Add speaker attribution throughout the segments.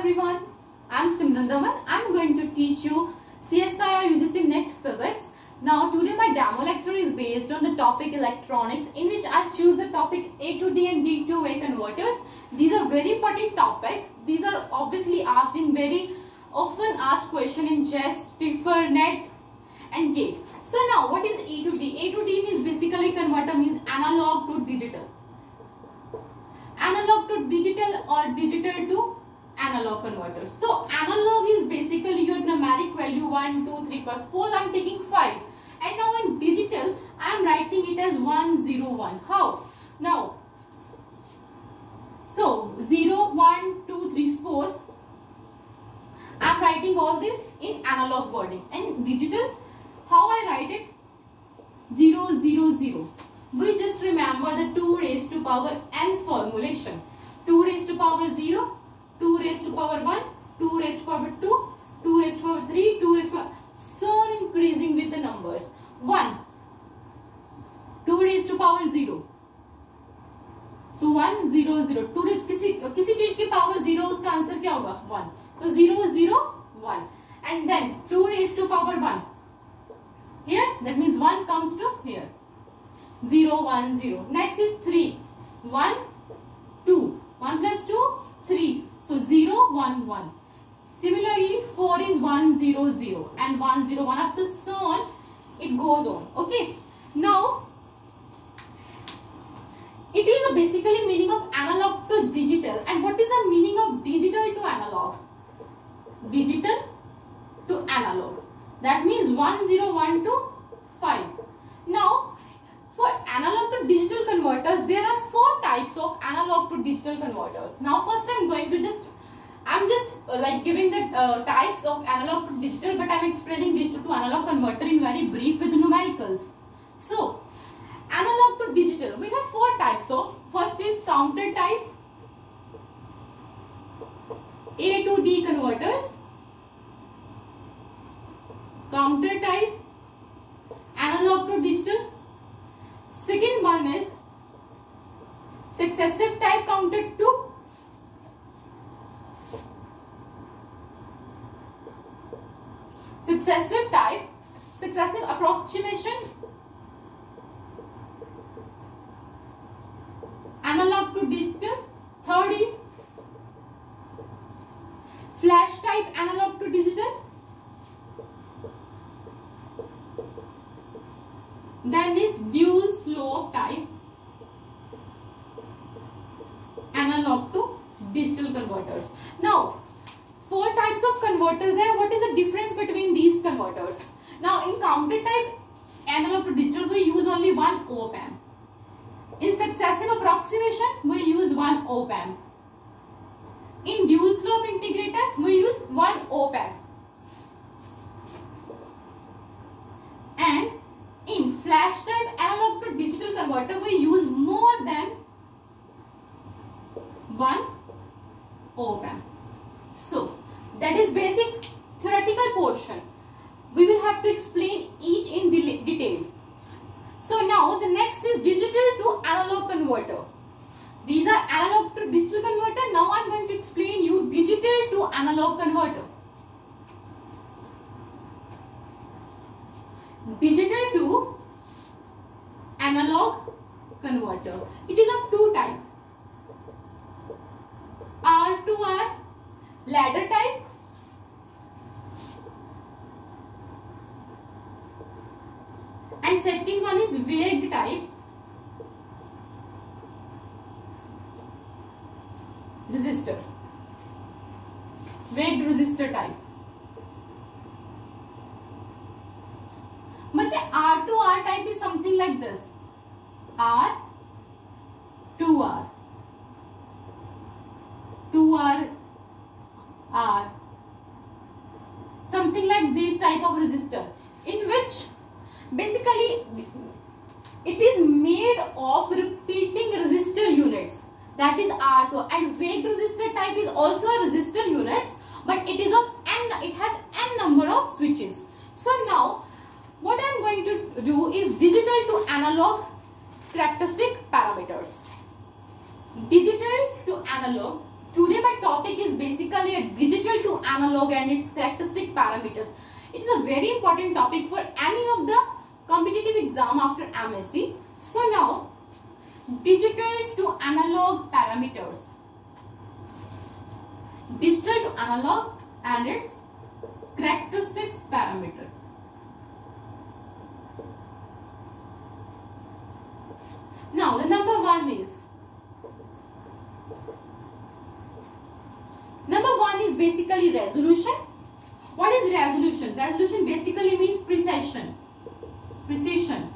Speaker 1: everyone, I'm Simran Dhawan. I'm going to teach you CSIR UGC NET Physics. Now today my demo lecture is based on the topic electronics in which I choose the topic A to D and D to A converters. These are very important topics. These are obviously asked in very often asked question in JEST, TIFR, NET and GATE. So now what is A to D? A to D means basically converter means analog to digital. Analog to digital or digital to analog converters. So analog is basically your numeric value 1, 2, 3, 4. Suppose I am taking 5 and now in digital I am writing it as 101. How? Now, so 0, 1, 2, 3, suppose I am writing all this in analog wording and digital how I write it? 0, 0, 0. We just remember the 2 raised to power n formulation. 2 raised to power 0 raised to power 1 2 raised to power 2 2 raised to power 3 2 raised to power so on increasing with the numbers 1 2 raised to power 0 So one zero zero two raised किसी किसी चीज की power zero उसका answer क्या होगा one so zero zero one and then two raised to power one here that means 1 comes to here 0 1 0 next is 3 1 2 1 plus 2 0, 1, 1. Similarly, 4 is 1, 0, 0 and 1, 0, 1 up to so on. It goes on. Okay. Now, it is basically meaning of analog to digital. And what is the meaning of digital to analog? Digital to analog. That means 1, 0, 1 to 5. Now, for analog to digital converters, there are four types of analog to digital converters. Now, for like giving the uh, types of analog to digital but I'm explaining digital to analog converter in very brief with numericals. So analog to digital we have four types of first is counter type A to D converters counter type analog to digital second one is successive type counter to successive type, successive approximation analog to digital, third is flash type analog to digital, then is dual slope type analog to digital converters. Now four types of converters there what is the difference between these converters now in counter type analog to digital we use only one op amp in successive approximation we use one op amp in dual slope integrator we use one op amp and in flash type analog to digital converter we use more than one op amp that is basic theoretical portion we will have to explain each in detail so now the next is digital to analog converter these are analog to digital converter now i'm going to explain you digital to analog converter digital to analog converter it is of two type r to r ladder type weighted type resistor weighted resistor type मैं R two R type is something like this R two R two R R something like this type of resistor in which basically It is made of repeating resistor units that is R2 and wake resistor type is also a resistor units but it is of n it has n number of switches. So now what I am going to do is digital to analog characteristic parameters. Digital to analog today my topic is basically a digital to analog and its characteristic parameters. It is a very important topic for any of the MSE. So now digital to analog parameters. Digital to analog and its characteristics parameter. Now the number one is number one is basically resolution. What is resolution? Resolution basically means precision. Precision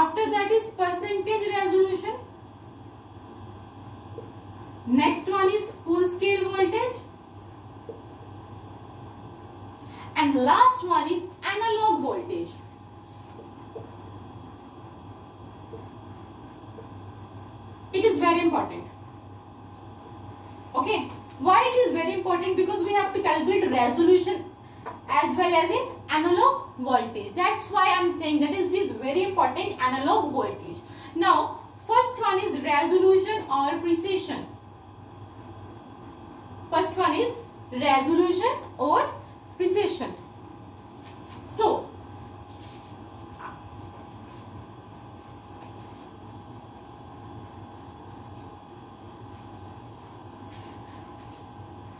Speaker 1: after that is percentage resolution next one is full scale voltage and last one is analog voltage it is very important okay why it is very important because we have to calculate resolution as well as in analog voltage. That's why I'm saying that is this very important analog voltage. Now, first one is resolution or precision. First one is resolution or precision. So,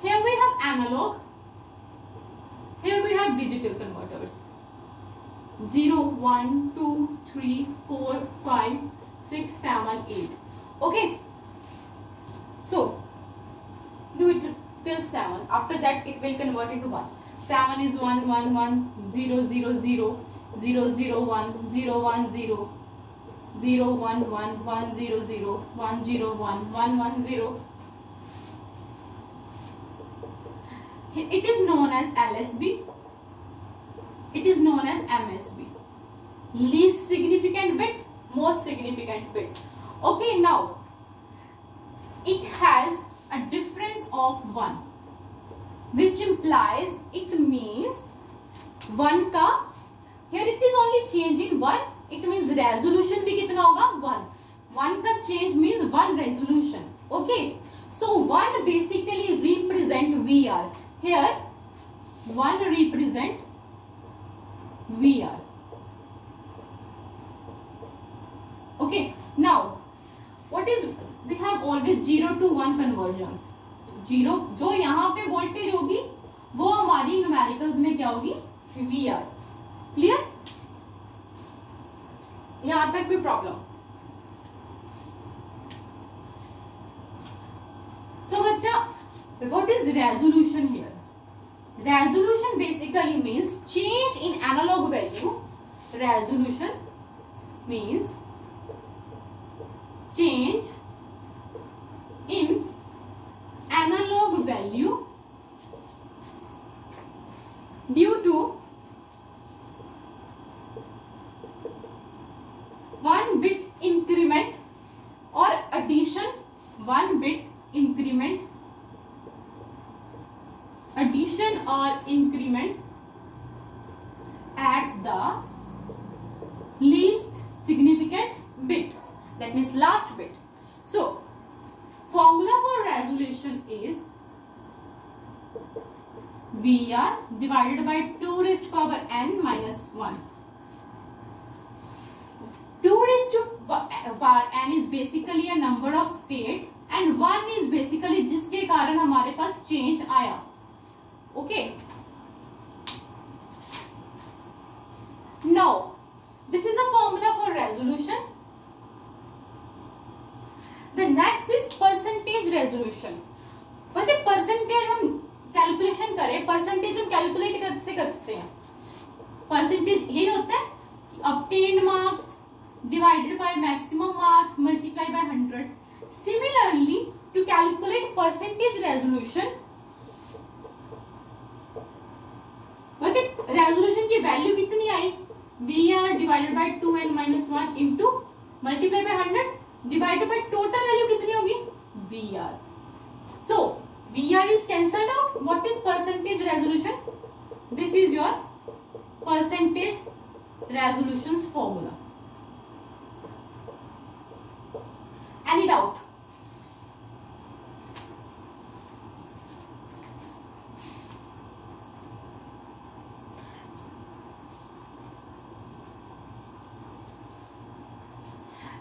Speaker 1: here we have analog, here we have digital 0, 1, 2, 3, 4, 5, 6, 7, 8. Okay. So, do it till 7. After that, it will convert into 1. 7 is 1, 1, 1, 0, 0, 0, 0, 0, 1, 0, 1, 0, 0, 1, 1, 1, 0, 0, 1, 0, 1, 1, 1, 0. It is known as LSB it is known as MSB. Least significant bit, most significant bit. Okay, now it has a difference of 1 which implies it means 1 ka. here it is only change in 1 it means resolution भी कितना होगा 1 1 ka change means 1 resolution okay so 1 basically represent VR here 1 represent we are okay now what is we have always zero to one conversion zero जो यहां पे voltage होगी वो हमारी numericals में क्या होगी वी आर क्लियर यहां तक भी प्रॉब्लम सो बच्चा what is resolution here resolution basically means change in analog value resolution means one. Two raised to power n is basically a number of state and one is basically जिसके कारण हमारे पास change आया okay now this is a formula for resolution the next is percentage resolution resolution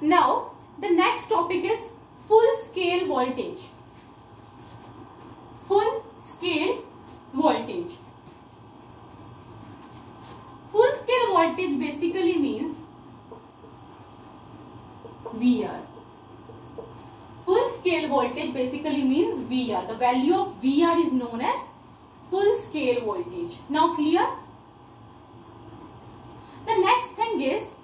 Speaker 1: Now, the next topic is full scale voltage. Full scale voltage. Full scale voltage basically means VR. Full scale voltage basically means VR. The value of VR is known as full scale voltage. Now clear? The next thing is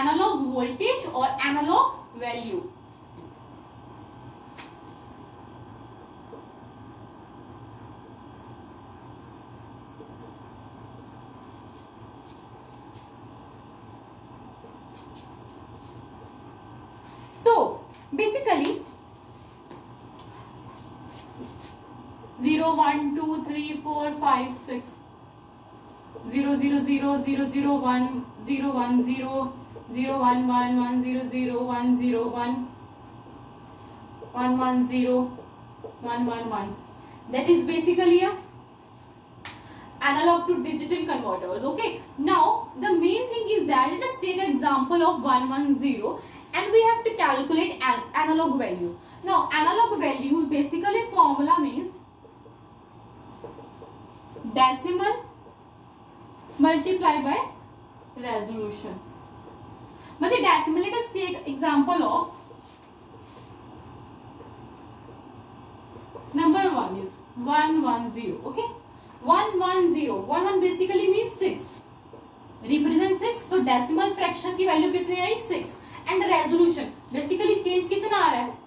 Speaker 1: analog voltage or analog value. So, basically 0, 1, 2, 3, 4, 5, 6, 0, 0, 0, 0, 0, 1, 0, 1, 0, zero one one one zero zero one zero one one one zero one one one. That is basically a analog to digital converters. Okay. Now the main thing is that let us take example of one one zero, and we have to calculate an analog value. Now analog value basically formula means decimal multiplied by resolution मुझे डेसिमिलेटर्स की एक example हो number one is one one zero okay one one basically mean six represent six तो decimal fraction की value कितनी आई six and resolution basically change कितना आ रहा है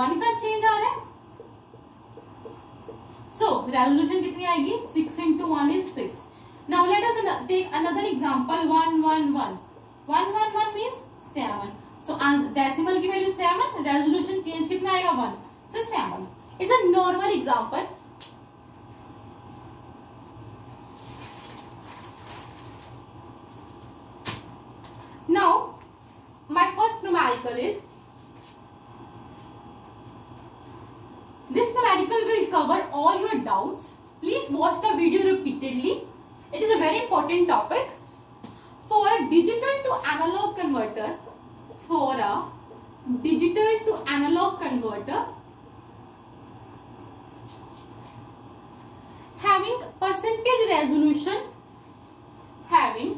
Speaker 1: वन का चेंज आ रहा है सो रेजोल्यूशन कितनी आएगी six into one is six now let us take another example one one one one one one means seven so decimal की वैल्यू सेवन रेजोल्यूशन चेंज कितना आएगा one so seven is a normal example now my first numerical is this numerical will cover all your doubts please watch the video repeatedly it is a very important topic for a digital to analog converter for a digital to analog converter having percentage resolution having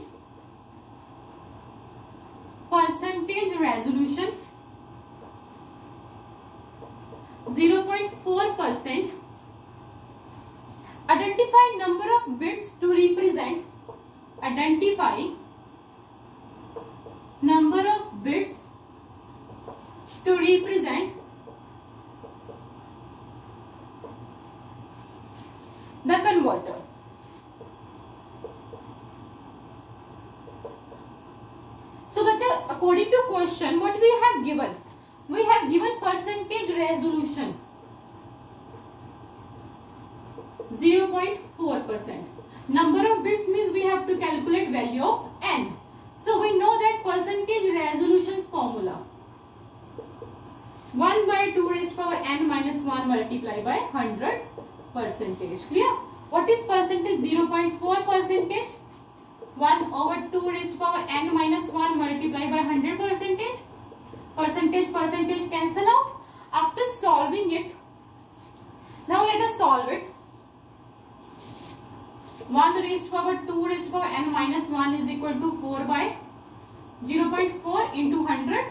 Speaker 1: percentage resolution 0.4% identify number of bits to represent identify multiply by hundred percentage clear what is percentage zero point four percentage one over two raised power N minus one multiply by hundred percentage percentage percentage cancel out after solving it now let us solve it one raised power two raised power N minus one is equal to four by zero point four into hundred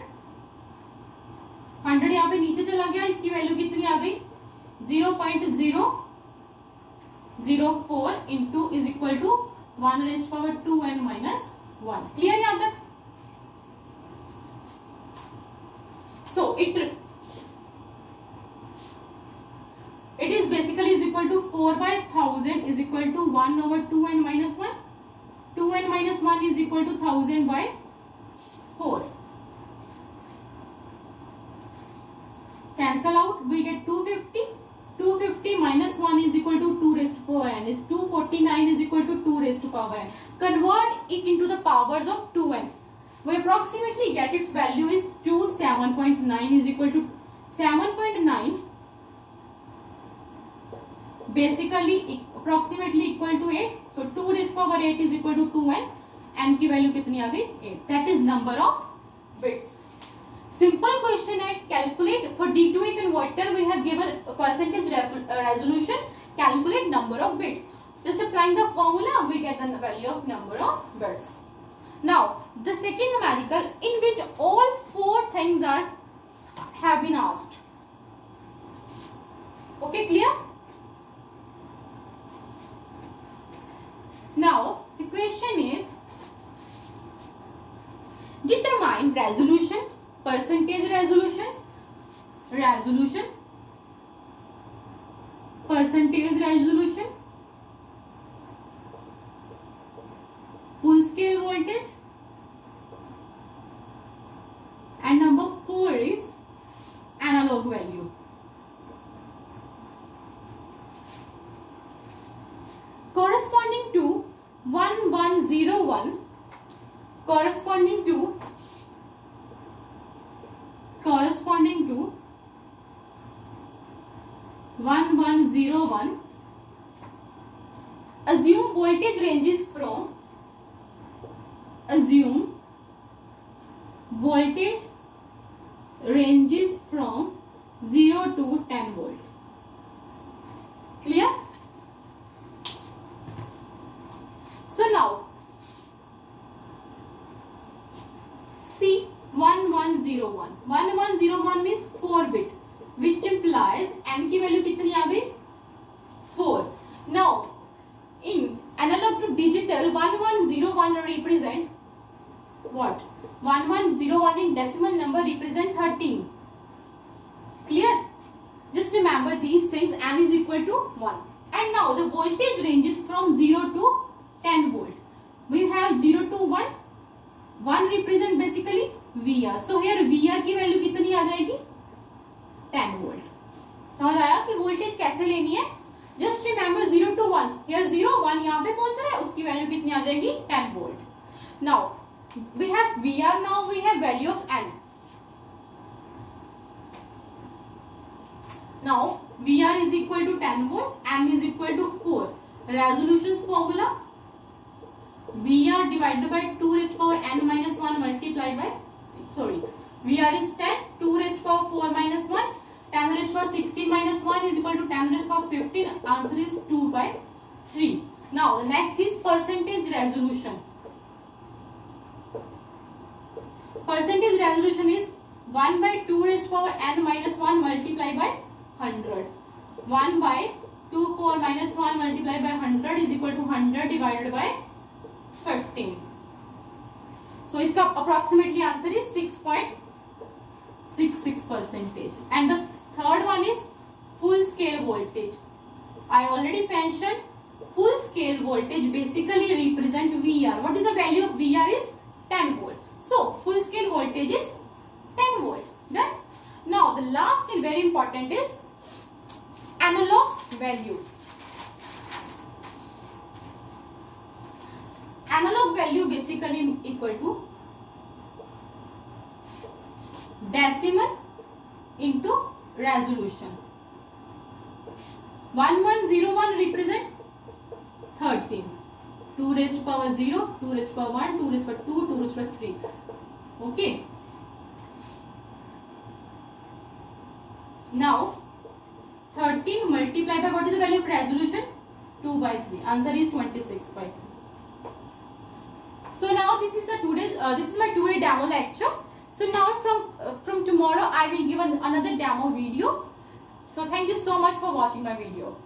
Speaker 1: hundred यहां पर नीचे चला गया इसकी value कितनी आ गई zero point zero zero four in two is equal to one raised power two N minus one clear यहां तक so it it is basically is equal to four by thousand is equal to one over two N minus one two N minus one is equal to thousand by four cancel out we get two fifty two fifty minus one is equal to two raised power N is two forty nine is equal to two raised power N convert it into the powers of two N we approximately get its value is 2 7.9 is equal to 7.9 basically approximately equal to 8 so 2 raised power 8 is equal to 2n n की value कितनी आ गई 8 that is number of bits Simple question है calculate for D2A converter we have given percentage uh, resolution calculate number of bits. Just applying the formula we get the value of number of bits. Now the second numerical in which all four things are have been asked. Okay clear? Now the question is determine resolution percentage resolution resolution percentage resolution 1101 assume voltage ranges from assume what One one zero one in decimal number represent thirteen. clear just remember these things n is equal to one. and now the voltage ranges from zero to ten volt we have zero to one. One represent basically vr so here vr की value कितनी आ जाएगी Ten volt. समझ आया कि voltage कैसे लेनी है Just remember zero to one. Here zero one यहाँ पे पहुंच रहा है उसकी value कितनी आ जाएगी Ten volt. Now we have VR now we have value of n. Now VR is equal to 10 volt, n is equal to 4. Resolutions formula VR divided by 2 raised to power n minus 1 multiplied by sorry VR is 10 2 raised to power 4 minus 1 10 raised to power 16 minus 1 is equal to 10 raised to power 15 answer is 2 by 3. Now the next is percentage resolution percentage resolution is one by two raise power N minus one multiply by hundred one by two four minus one multiply by hundred is equal to hundred divided by fifteen so इसका approximately answer is six point six six percentage and the third one is full scale voltage I already mentioned full scale voltage basically represent V R what is the value of V R is ten volt So full scale voltage is 10 volt. Then Now the last thing very important is analog value. Analog value basically equal to decimal into resolution. 1101 represent 13. Two raised power zero two raised power one two raised power two two raised power three okay now 13 multiplied by what is the value of resolution 2 by 3 answer is 26 by 3 so now this is the today uh, this is my today demo lecture so now from uh, from tomorrow i will give an, another demo video so thank you so much for watching my video